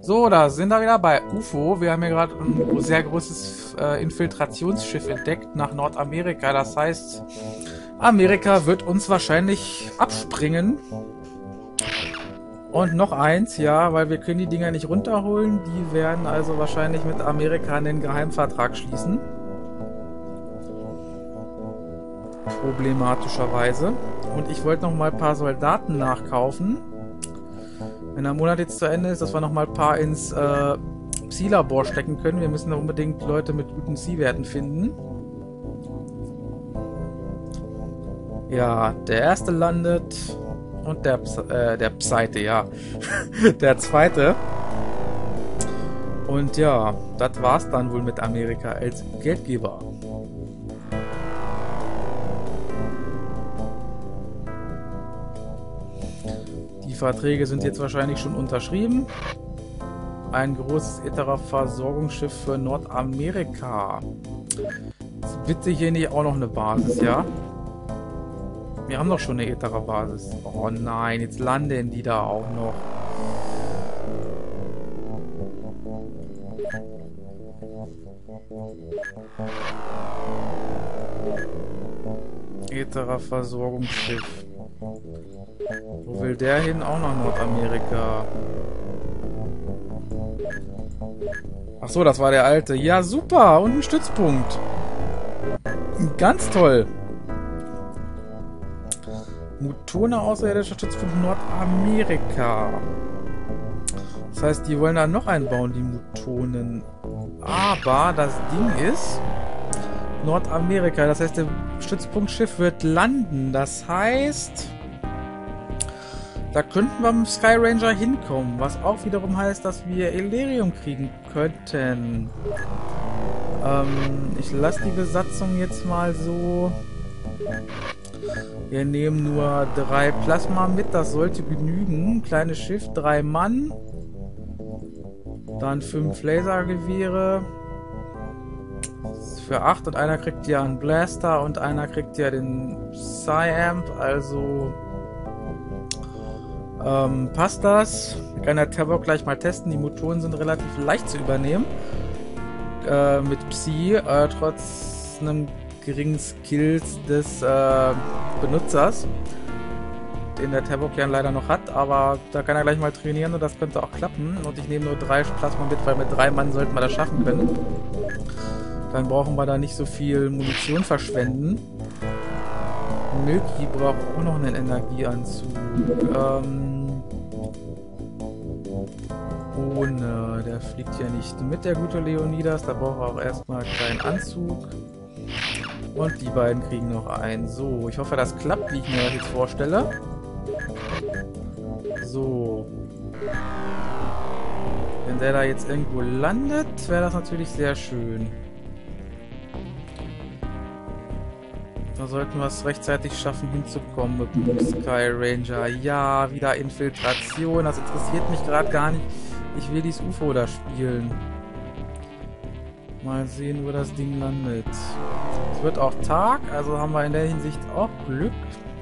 So, da sind wir wieder bei UFO. Wir haben hier gerade ein sehr großes äh, Infiltrationsschiff entdeckt nach Nordamerika. Das heißt, Amerika wird uns wahrscheinlich abspringen. Und noch eins, ja, weil wir können die Dinger nicht runterholen. Die werden also wahrscheinlich mit Amerika einen Geheimvertrag schließen. Problematischerweise. Und ich wollte noch mal ein paar Soldaten nachkaufen. Wenn der Monat jetzt zu Ende ist, dass wir noch mal ein paar ins äh, Psi-Labor stecken können. Wir müssen da unbedingt Leute mit guten Psi-Werten finden. Ja, der erste landet und der, äh, der Pseite, ja. der zweite. Und ja, das war's dann wohl mit Amerika als Geldgeber. Verträge sind jetzt wahrscheinlich schon unterschrieben. Ein großes Etera-Versorgungsschiff für Nordamerika. Jetzt witzig hier nicht auch noch eine Basis, ja? Wir haben doch schon eine Etera-Basis. Oh nein, jetzt landen die da auch noch. Etera-Versorgungsschiff. Wo will der hin? Auch nach Nordamerika. Ach so, das war der alte. Ja, super. Und ein Stützpunkt. Ganz toll. Mutone außerirdischer Stützpunkt Nordamerika. Das heißt, die wollen da noch einbauen, die Mutonen. Aber das Ding ist Nordamerika. Das heißt, der Stützpunktschiff wird landen. Das heißt, da könnten wir mit Sky Ranger hinkommen. Was auch wiederum heißt, dass wir Elerium kriegen könnten. Ähm, ich lasse die Besatzung jetzt mal so wir nehmen nur drei Plasma mit, das sollte genügen. Kleines Schiff, drei Mann. Dann fünf Lasergewehre. Für acht und einer kriegt ja einen Blaster und einer kriegt ja den Psyamp, also ähm, passt das. Kann der Terror gleich mal testen. Die Motoren sind relativ leicht zu übernehmen. Äh, mit Psi, äh, trotz einem geringen Skills des äh, Benutzers, den der Terbokian leider noch hat, aber da kann er gleich mal trainieren und das könnte auch klappen. Und ich nehme nur drei Plasma mit, weil mit drei Mann sollten wir das schaffen können. Dann brauchen wir da nicht so viel Munition verschwenden. Milky braucht auch noch einen Energieanzug. Ähm, ohne, der fliegt ja nicht mit, der gute Leonidas. Da braucht er auch erstmal keinen Anzug. Und die beiden kriegen noch einen. So, ich hoffe, das klappt, wie ich mir das jetzt vorstelle. So. Wenn der da jetzt irgendwo landet, wäre das natürlich sehr schön. Sollten wir es rechtzeitig schaffen, hinzukommen mit dem Sky Ranger. Ja, wieder Infiltration. Das interessiert mich gerade gar nicht. Ich will dieses UFO da spielen. Mal sehen, wo das Ding landet. Es wird auch Tag, also haben wir in der Hinsicht auch Glück.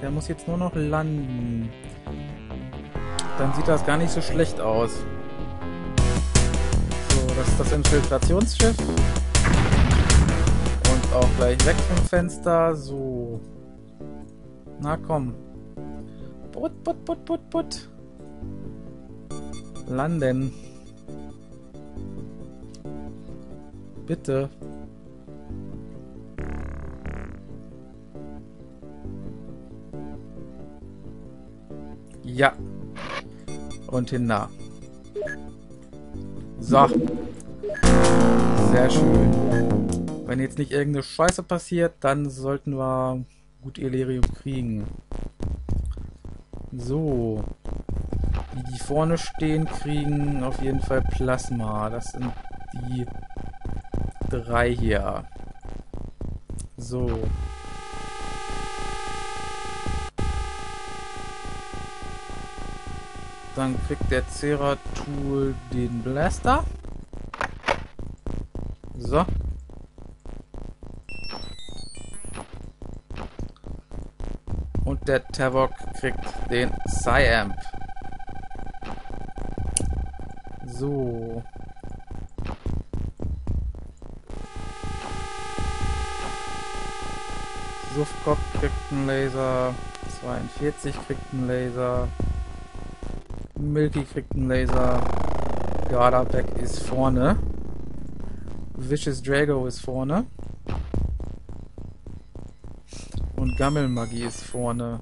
Der muss jetzt nur noch landen. Dann sieht das gar nicht so schlecht aus. So, das ist das Infiltrationsschiff. Auch gleich weg vom Fenster. So. Na komm. Put, put, put, put, put. Landen. Bitte. Ja. Und hinna. So. Sehr schön. Wenn jetzt nicht irgendeine Scheiße passiert, dann sollten wir gut Elerium kriegen. So. Die, die vorne stehen, kriegen auf jeden Fall Plasma. Das sind die drei hier. So. Dann kriegt der Ceratool den Blaster. So. Der Tavok kriegt den Psyamp. So. Sufkop kriegt einen Laser. 42 kriegt einen Laser. Milky kriegt einen Laser. Gardabeck ist vorne. Vicious Drago ist vorne. Gammelmagie ist vorne.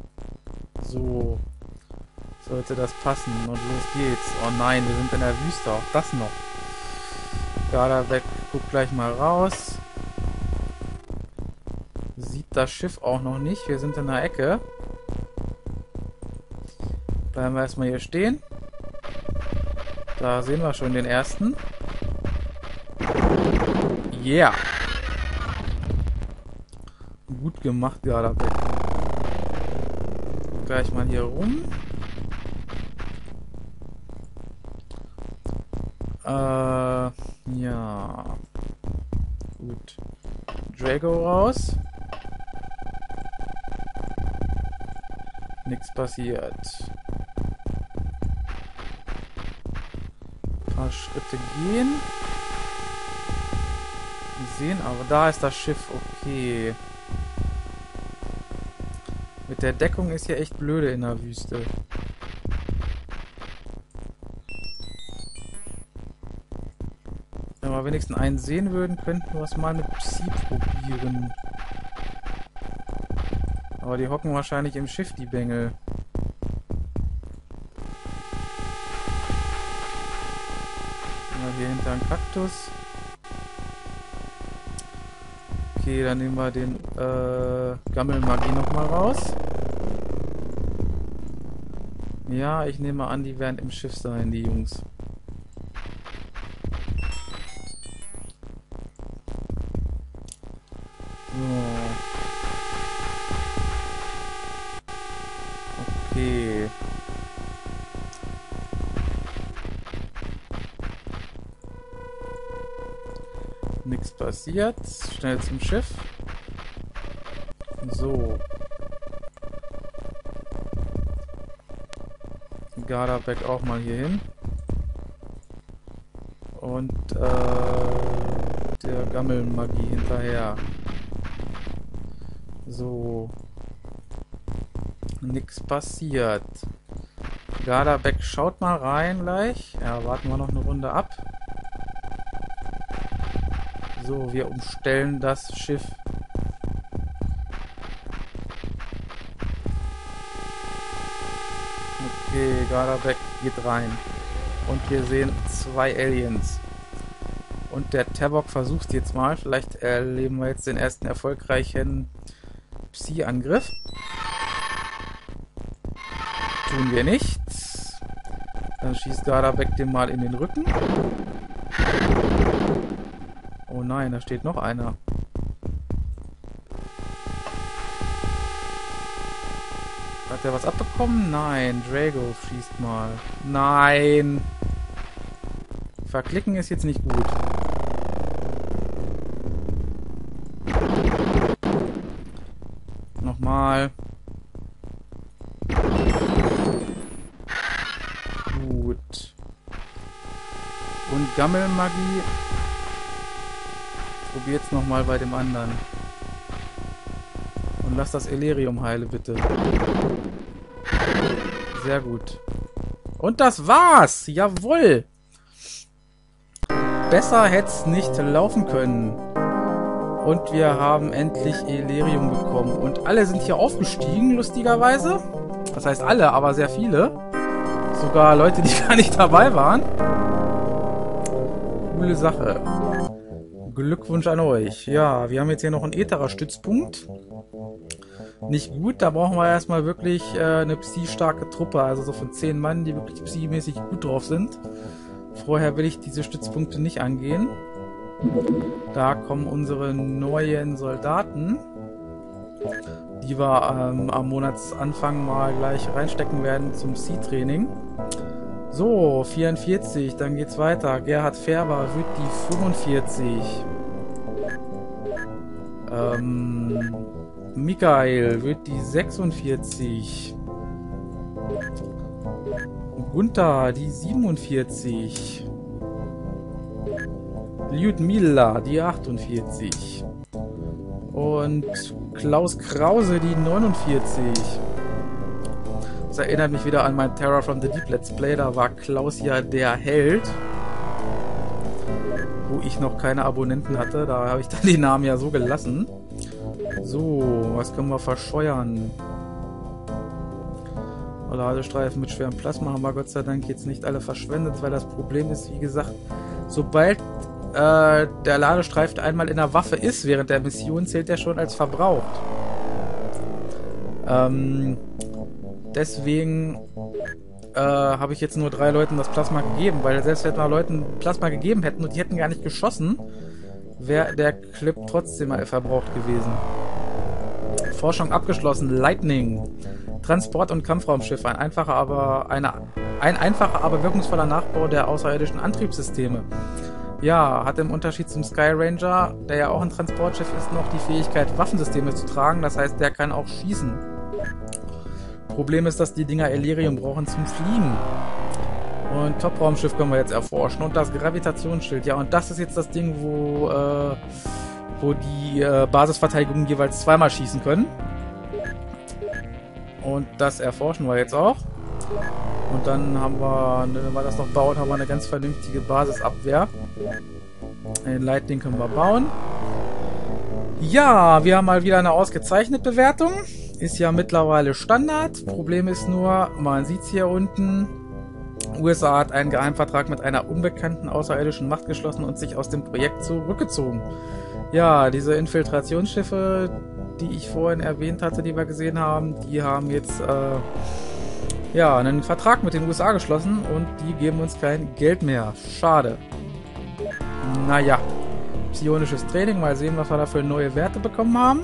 So. Sollte das passen. Und los geht's. Oh nein, wir sind in der Wüste. Auch das noch. Gardabeck guckt gleich mal raus. Sieht das Schiff auch noch nicht. Wir sind in der Ecke. Bleiben wir erstmal hier stehen. Da sehen wir schon den ersten. Yeah. Gemacht, Gardabek. Gleich mal hier rum. Äh, ja. Gut. Drago raus. Nichts passiert. Ein paar Schritte gehen sehen, aber da ist das Schiff. Okay. Der Deckung ist ja echt blöde in der Wüste. Wenn wir wenigstens einen sehen würden, könnten wir es mal mit Psi probieren. Aber die hocken wahrscheinlich im Schiff, die Bengel. Hier hinter einem Kaktus. Okay, dann nehmen wir den äh, Gammelmagie nochmal raus. Ja, ich nehme an, die werden im Schiff sein, die Jungs. Passiert. Schnell zum Schiff. So. Gardabeck auch mal hier hin. Und äh, der Gammelmagie hinterher. So. Nix passiert. Gardabeck schaut mal rein gleich. Ja, warten wir noch eine Runde ab. So, wir umstellen das Schiff. Okay, Gardabek geht rein. Und wir sehen zwei Aliens. Und der Tabok versucht jetzt mal. Vielleicht erleben wir jetzt den ersten erfolgreichen Psi-Angriff. Tun wir nicht. Dann schießt Gardabek dem mal in den Rücken. Oh nein, da steht noch einer. Hat der was abbekommen? Nein, Drago schießt mal. Nein! Verklicken ist jetzt nicht gut. Nochmal. Gut. Und Gammelmagie probiert's nochmal bei dem anderen. Und lass das Elerium heile, bitte. Sehr gut. Und das war's! Jawoll! Besser hätte es nicht laufen können. Und wir haben endlich Elerium bekommen. Und alle sind hier aufgestiegen, lustigerweise. Das heißt alle, aber sehr viele. Sogar Leute, die gar nicht dabei waren. Coole Sache. Glückwunsch an euch. Ja, wir haben jetzt hier noch einen Ätherer-Stützpunkt. Nicht gut, da brauchen wir erstmal wirklich äh, eine Psi-starke Truppe, also so von zehn Mann, die wirklich Psi-mäßig gut drauf sind. Vorher will ich diese Stützpunkte nicht angehen. Da kommen unsere neuen Soldaten, die wir ähm, am Monatsanfang mal gleich reinstecken werden zum Psi-Training. So, 44, dann geht's weiter. Gerhard Färber wird die 45. Ähm, Michael wird die 46. Gunther, die 47. Lyudmila, die 48. Und Klaus Krause, die 49. Das erinnert mich wieder an mein Terror from the Deep Let's Play. Da war Klaus ja der Held. Wo ich noch keine Abonnenten hatte. Da habe ich dann den Namen ja so gelassen. So, was können wir verscheuern? Ladestreifen mit schwerem Plasma haben wir Gott sei Dank jetzt nicht alle verschwendet, weil das Problem ist, wie gesagt, sobald äh, der Ladestreifen einmal in der Waffe ist während der Mission, zählt er schon als verbraucht. Ähm, deswegen äh, habe ich jetzt nur drei Leuten das Plasma gegeben, weil selbst wenn wir Leuten Plasma gegeben hätten und die hätten gar nicht geschossen, wäre der Clip trotzdem mal verbraucht gewesen. Forschung abgeschlossen. Lightning. Transport- und Kampfraumschiffe. Ein einfacher, aber eine, ein einfacher, aber wirkungsvoller Nachbau der außerirdischen Antriebssysteme. Ja, hat im Unterschied zum Sky Ranger, der ja auch ein Transportschiff ist, noch die Fähigkeit, Waffensysteme zu tragen. Das heißt, der kann auch schießen. Problem ist, dass die Dinger Elerium brauchen zum Fliegen. Und Top-Raumschiff können wir jetzt erforschen. Und das Gravitationsschild. Ja, und das ist jetzt das Ding, wo, äh, wo die äh, Basisverteidigungen jeweils zweimal schießen können. Und das erforschen wir jetzt auch. Und dann haben wir, wenn wir das noch bauen, haben wir eine ganz vernünftige Basisabwehr. Den Lightning können wir bauen. Ja, wir haben mal wieder eine ausgezeichnete Bewertung. Ist ja mittlerweile Standard. Problem ist nur, man sieht es hier unten, USA hat einen Geheimvertrag mit einer unbekannten außerirdischen Macht geschlossen und sich aus dem Projekt zurückgezogen. Ja, diese Infiltrationsschiffe, die ich vorhin erwähnt hatte, die wir gesehen haben, die haben jetzt äh, ja einen Vertrag mit den USA geschlossen und die geben uns kein Geld mehr. Schade. Naja. Psionisches Training, mal sehen, was wir da für neue Werte bekommen haben.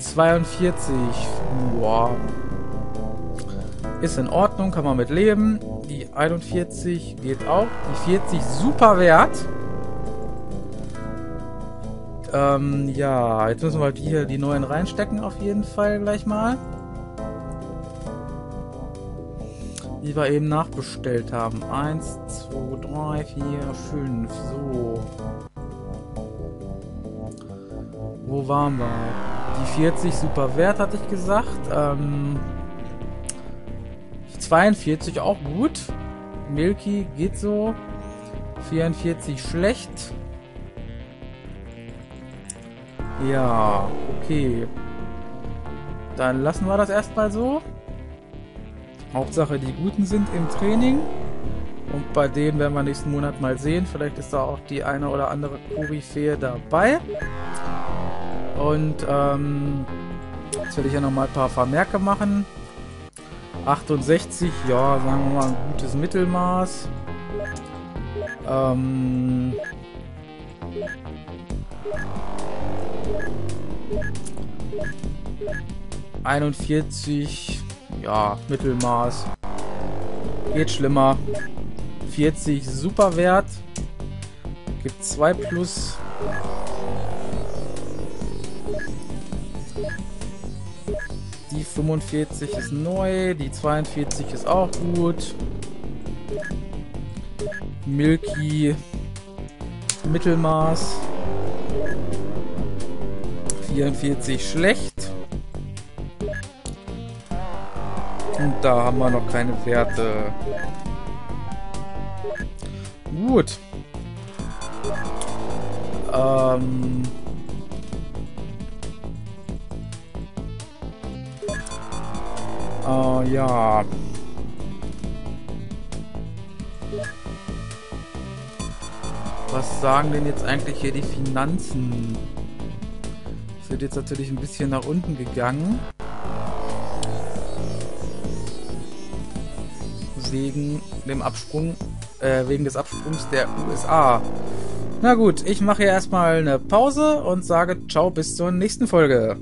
Die 42. Boah. Ist in Ordnung, kann man mit leben. Die 41 geht auch. Die 40 super Wert. Ähm, ja, jetzt müssen wir hier die neuen reinstecken auf jeden Fall gleich mal. Die wir eben nachbestellt haben. Eins, zwei, drei, vier, fünf. So. Wo waren wir? Die 40 super Wert, hatte ich gesagt. Ähm, 42 auch gut. Milky geht so. 44 schlecht. Ja, okay. Dann lassen wir das erstmal so. Hauptsache, die Guten sind im Training. Und bei denen werden wir nächsten Monat mal sehen. Vielleicht ist da auch die eine oder andere Koryphäe dabei. Und ähm, jetzt werde ich ja nochmal ein paar Vermerke machen. 68, ja, sagen wir mal ein gutes Mittelmaß. Ähm, 41, ja, Mittelmaß. Geht schlimmer. 40, super Wert. Gibt 2 plus. 45 ist neu, die 42 ist auch gut. Milky Mittelmaß. 44 schlecht. Und da haben wir noch keine Werte. Gut. Ähm... Uh, ja. Was sagen denn jetzt eigentlich hier die Finanzen? Es wird jetzt natürlich ein bisschen nach unten gegangen. Wegen dem Absprung, äh, wegen des Absprungs der USA. Na gut, ich mache hier erstmal eine Pause und sage ciao bis zur nächsten Folge.